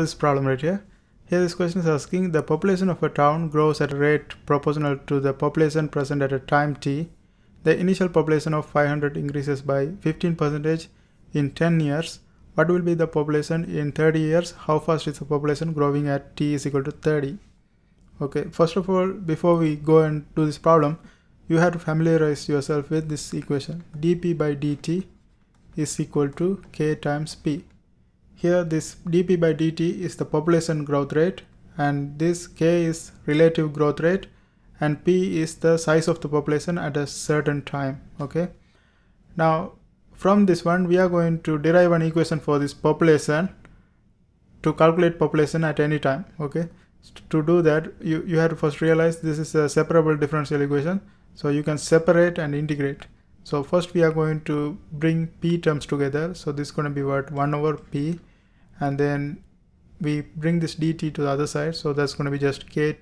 this problem right here. Here this question is asking the population of a town grows at a rate proportional to the population present at a time t. The initial population of 500 increases by 15 percentage in 10 years. What will be the population in 30 years? How fast is the population growing at t is equal to 30? Okay, first of all, before we go and do this problem, you have to familiarize yourself with this equation. dp by dt is equal to k times p. Here this dp by dt is the population growth rate and this k is relative growth rate and p is the size of the population at a certain time okay? Now from this one we are going to derive an equation for this population to calculate population at any time okay? To do that you you have to first realize this is a separable differential equation so you can separate and integrate. So first we are going to bring p terms together so this is going to be what? 1 over p and then we bring this dt to the other side. So that's going to be just k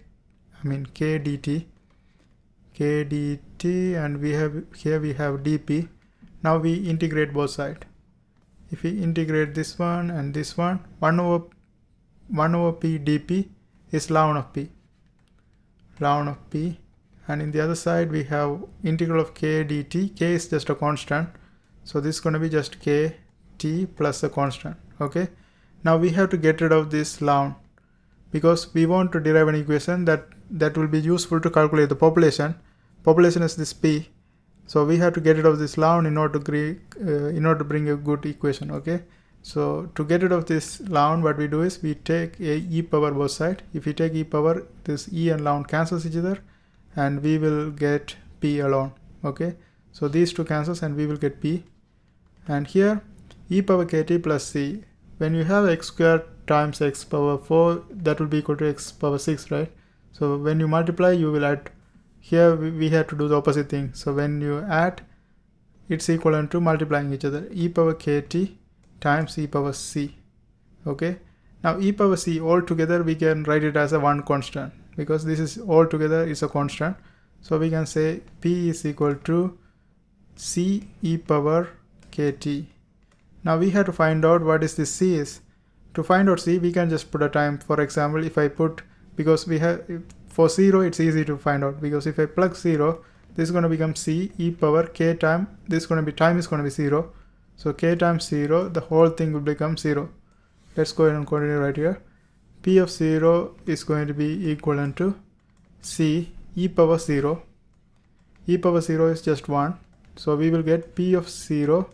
I mean k dt k dt and we have here we have dp now we integrate both sides if we integrate this one and this one 1 over 1 over p dp is ln of p. Ln of p. And in the other side we have integral of k dt k is just a constant. So this is going to be just k t plus a constant okay now we have to get rid of this ln because we want to derive an equation that that will be useful to calculate the population. Population is this p, so we have to get rid of this ln in order to uh, in order to bring a good equation. Okay, so to get rid of this ln, what we do is we take a e power both side. If we take e power, this e and ln cancels each other, and we will get p alone. Okay, so these two cancels and we will get p, and here e power kt plus c when you have x squared times x power 4 that will be equal to x power 6 right? So when you multiply you will add here we, we have to do the opposite thing. So when you add it's equivalent to multiplying each other. e power kt times e power c okay? Now e power c all together we can write it as a one constant because this is all together is a constant. So we can say p is equal to c e power kt now we have to find out what is this C is. To find out C, we can just put a time. For example, if I put, because we have, for 0, it's easy to find out. Because if I plug 0, this is going to become C e power k time. This is going to be, time is going to be 0. So k times 0, the whole thing will become 0. Let's go ahead and continue right here. P of 0 is going to be equivalent to C e power 0. e power 0 is just 1. So we will get P of 0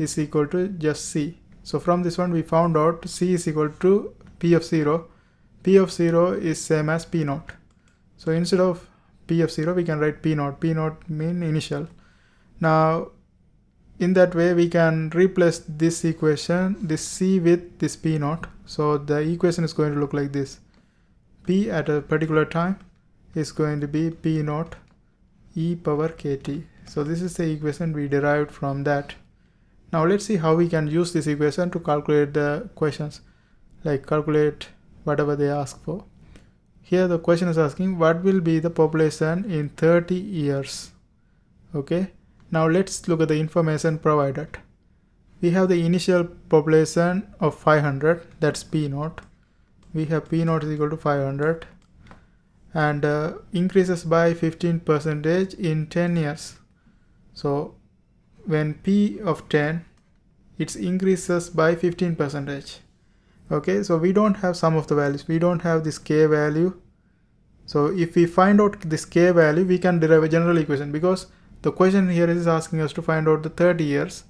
is equal to just C. So from this one we found out C is equal to P of 0. P of 0 is same as P naught. So instead of P of 0 we can write P naught. P naught mean initial. Now in that way we can replace this equation this C with this P naught. So the equation is going to look like this. P at a particular time is going to be P naught e power kt. So this is the equation we derived from that. Now let's see how we can use this equation to calculate the questions, like calculate whatever they ask for. Here the question is asking what will be the population in 30 years. Okay, now let's look at the information provided. We have the initial population of 500, that's P naught. We have P naught is equal to 500 and uh, increases by 15 percentage in 10 years. So when p of 10 it increases by 15 percentage. Okay so we don't have some of the values. We don't have this k value. So if we find out this k value we can derive a general equation because the question here is asking us to find out the 30 years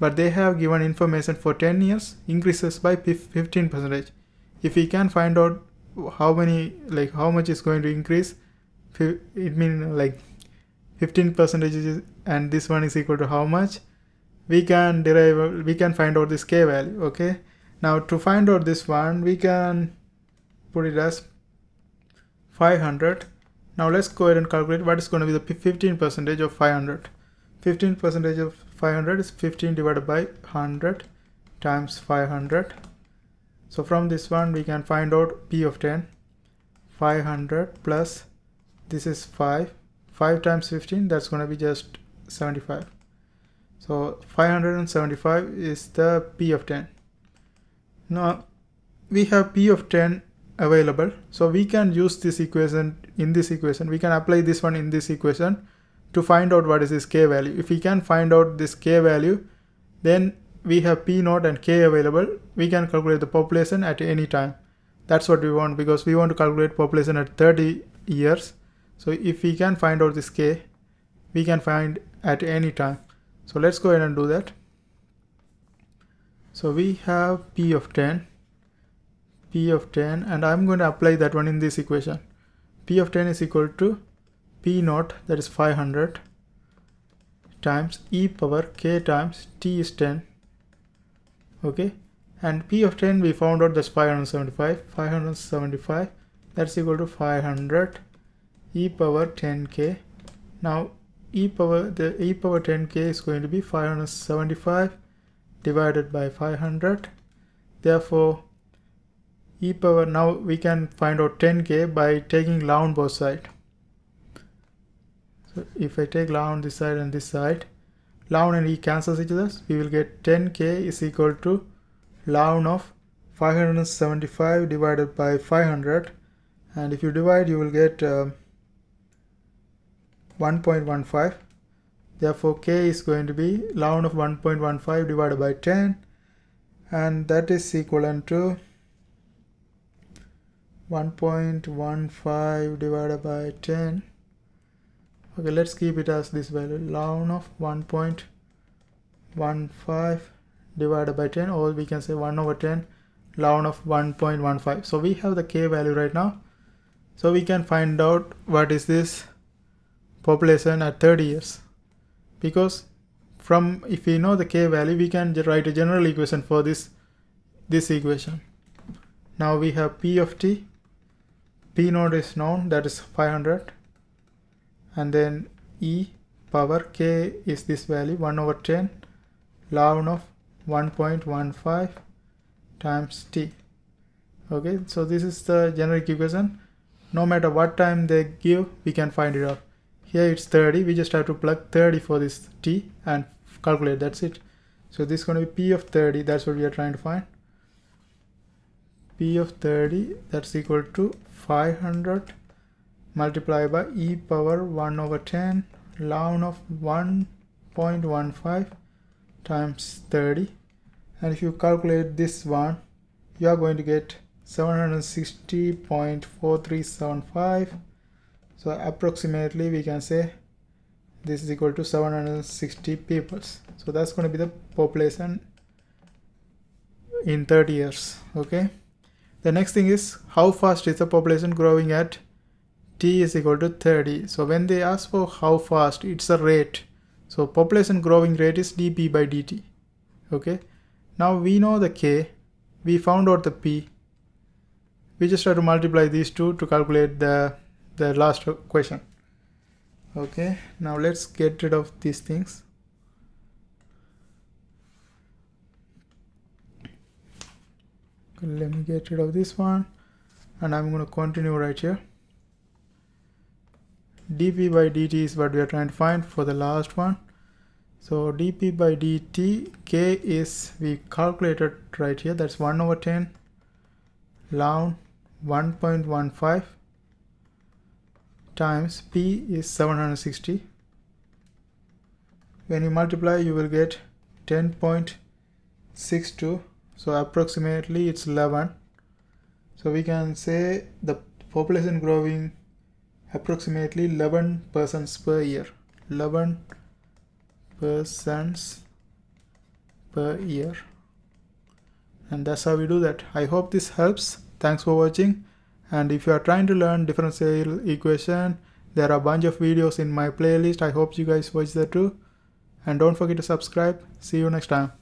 but they have given information for 10 years increases by 15 percentage. If we can find out how many like how much is going to increase it means like 15 percentage and this one is equal to how much? We can derive we can find out this k value okay? Now to find out this one we can put it as 500 now let's go ahead and calculate what is going to be the 15 percentage of 500 15 percentage of 500 is 15 divided by 100 times 500 so from this one we can find out p of 10 500 plus this is 5 5 times 15 that's going to be just 75 so 575 is the p of 10 now we have p of 10 available so we can use this equation in this equation. We can apply this one in this equation to find out what is this k value. If we can find out this k value then we have p naught and k available. We can calculate the population at any time. That's what we want because we want to calculate population at 30 years so if we can find out this k we can find at any time. So let's go ahead and do that. So we have p of 10 p of 10 and I'm going to apply that one in this equation. P of 10 is equal to p naught that is 500 times e power k times t is 10 okay? And p of 10 we found out that's 575 575 that's equal to 500 e power 10k now e power the e power 10k is going to be 575 divided by 500 therefore e power now we can find out 10k by taking log both side. So if I take on this side and this side log and e cancels each other we will get 10k is equal to log of 575 divided by 500 and if you divide you will get uh, 1.15 therefore k is going to be log of 1.15 divided by 10 and that is equivalent to 1.15 divided by 10 okay let's keep it as this value log of 1.15 divided by 10 or we can say 1 over 10 log of 1.15 so we have the k value right now. So we can find out what is this population at 30 years. Because from if we know the k value we can write a general equation for this this equation. Now we have p of t. P naught is known that is 500 and then e power k is this value 1 over 10 log of 1.15 times t. Okay so this is the generic equation. No matter what time they give we can find it out here it's 30 we just have to plug 30 for this t and calculate that's it. So this is going to be p of 30 that's what we are trying to find. P of 30 that's equal to 500 multiplied by e power 1 over 10 log of 1.15 times 30 and if you calculate this one you are going to get 760.4375 so approximately we can say this is equal to 760 peoples so that's going to be the population in 30 years okay the next thing is how fast is the population growing at t is equal to 30. So when they ask for how fast, it's a rate. So population growing rate is dp by dt. Okay. Now we know the k. We found out the p. We just have to multiply these two to calculate the, the last question. Okay. Now let's get rid of these things. let me get rid of this one and I'm going to continue right here dp by dt is what we are trying to find for the last one so dp by dt k is we calculated right here that's 1 over 10 log 1.15 times p is 760 when you multiply you will get 10.62 so approximately it's 11 so we can say the population growing approximately 11 persons per year. 11 persons per year. And that's how we do that. I hope this helps. Thanks for watching and if you are trying to learn differential equation there are a bunch of videos in my playlist. I hope you guys watch that too. And don't forget to subscribe. See you next time